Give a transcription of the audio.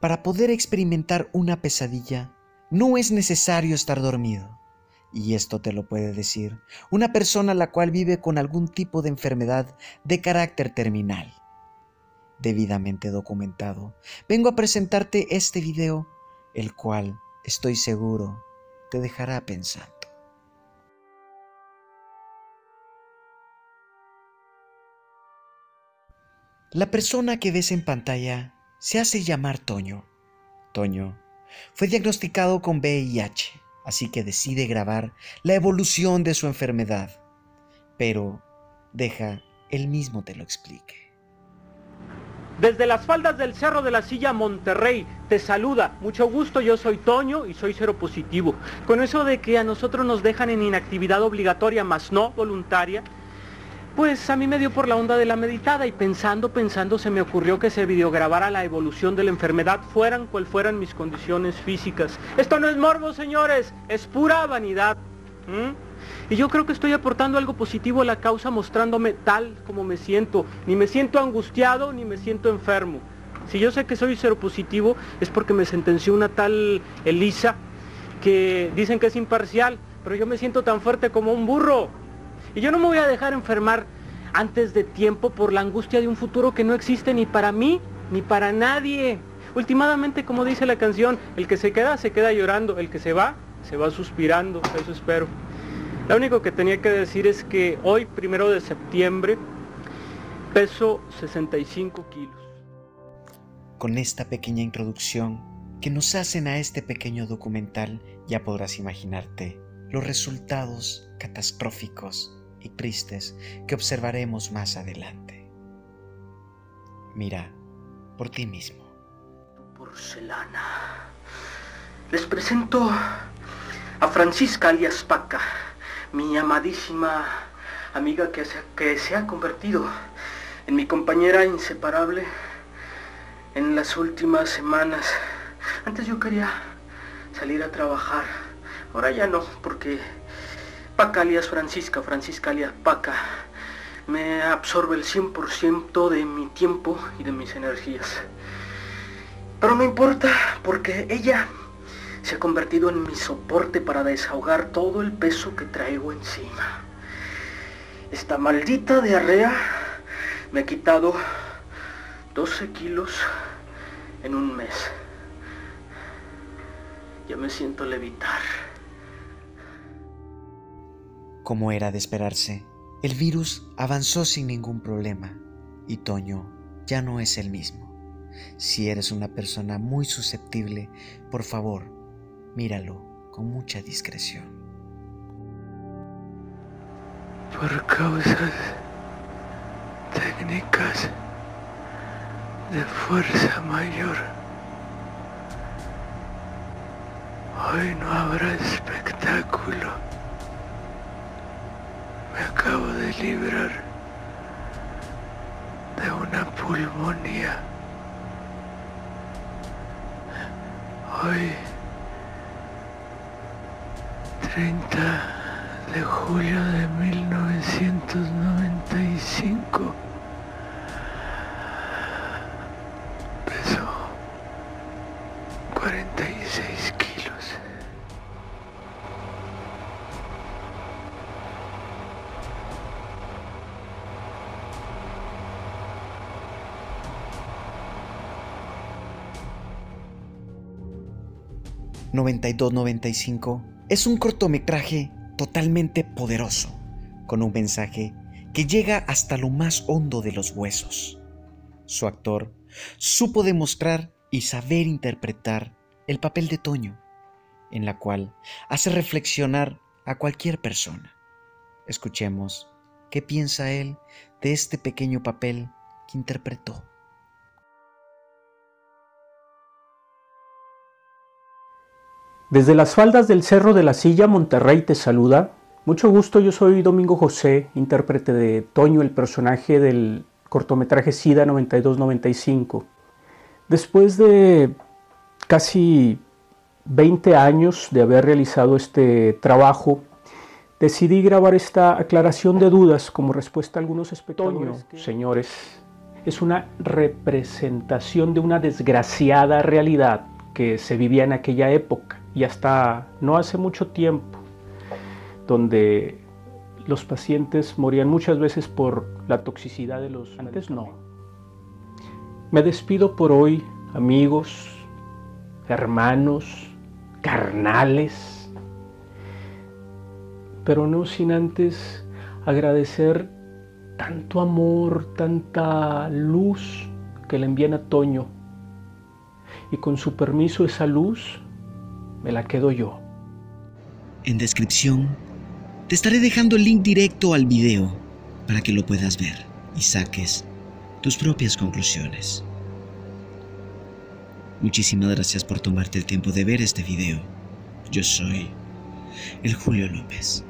Para poder experimentar una pesadilla, no es necesario estar dormido. Y esto te lo puede decir una persona la cual vive con algún tipo de enfermedad de carácter terminal. Debidamente documentado, vengo a presentarte este video, el cual, estoy seguro, te dejará pensando. La persona que ves en pantalla se hace llamar Toño. Toño fue diagnosticado con VIH, así que decide grabar la evolución de su enfermedad. Pero deja, él mismo te lo explique. Desde las faldas del Cerro de la Silla, Monterrey, te saluda. Mucho gusto, yo soy Toño y soy cero positivo. Con eso de que a nosotros nos dejan en inactividad obligatoria, más no voluntaria, pues a mí me dio por la onda de la meditada y pensando, pensando se me ocurrió que se videograbara la evolución de la enfermedad, fueran cual fueran mis condiciones físicas. Esto no es morbo, señores, es pura vanidad. Y yo creo que estoy aportando algo positivo a la causa mostrándome tal como me siento. Ni me siento angustiado, ni me siento enfermo. Si yo sé que soy seropositivo es porque me sentenció una tal Elisa que dicen que es imparcial, pero yo me siento tan fuerte como un burro. Y yo no me voy a dejar enfermar antes de tiempo por la angustia de un futuro que no existe ni para mí ni para nadie. Últimamente, como dice la canción, el que se queda se queda llorando, el que se va se va suspirando, eso espero. Lo único que tenía que decir es que hoy, primero de septiembre, peso 65 kilos. Con esta pequeña introducción que nos hacen a este pequeño documental, ya podrás imaginarte los resultados catastróficos y tristes que observaremos más adelante. Mira por ti mismo. Porcelana. Les presento a Francisca alias Paca, mi amadísima amiga que se, que se ha convertido en mi compañera inseparable en las últimas semanas. Antes yo quería salir a trabajar, ahora ya no, porque Paca alias Francisca, Francisca alias Paca, me absorbe el 100% de mi tiempo y de mis energías. Pero me importa porque ella se ha convertido en mi soporte para desahogar todo el peso que traigo encima. Esta maldita diarrea me ha quitado 12 kilos en un mes. Ya me siento levitar. Como era de esperarse, el virus avanzó sin ningún problema y Toño ya no es el mismo. Si eres una persona muy susceptible, por favor, míralo con mucha discreción. Por causas técnicas de fuerza mayor, hoy no habrá espectáculo me acabo de librar de una pulmonía. Hoy, 30 de julio de 1995, 9295 es un cortometraje totalmente poderoso, con un mensaje que llega hasta lo más hondo de los huesos. Su actor supo demostrar y saber interpretar el papel de Toño, en la cual hace reflexionar a cualquier persona. Escuchemos qué piensa él de este pequeño papel que interpretó. Desde las faldas del Cerro de la Silla, Monterrey te saluda. Mucho gusto, yo soy Domingo José, intérprete de Toño, el personaje del cortometraje SIDA 9295. Después de casi 20 años de haber realizado este trabajo, decidí grabar esta aclaración de dudas como respuesta a algunos espectadores. señores, es una representación de una desgraciada realidad que se vivía en aquella época y hasta no hace mucho tiempo, donde los pacientes morían muchas veces por la toxicidad de los... Antes no. Me despido por hoy, amigos, hermanos, carnales, pero no sin antes agradecer tanto amor, tanta luz que le envían a Toño y con su permiso esa luz me la quedo yo. En descripción te estaré dejando el link directo al video para que lo puedas ver y saques tus propias conclusiones. Muchísimas gracias por tomarte el tiempo de ver este video. Yo soy el Julio López.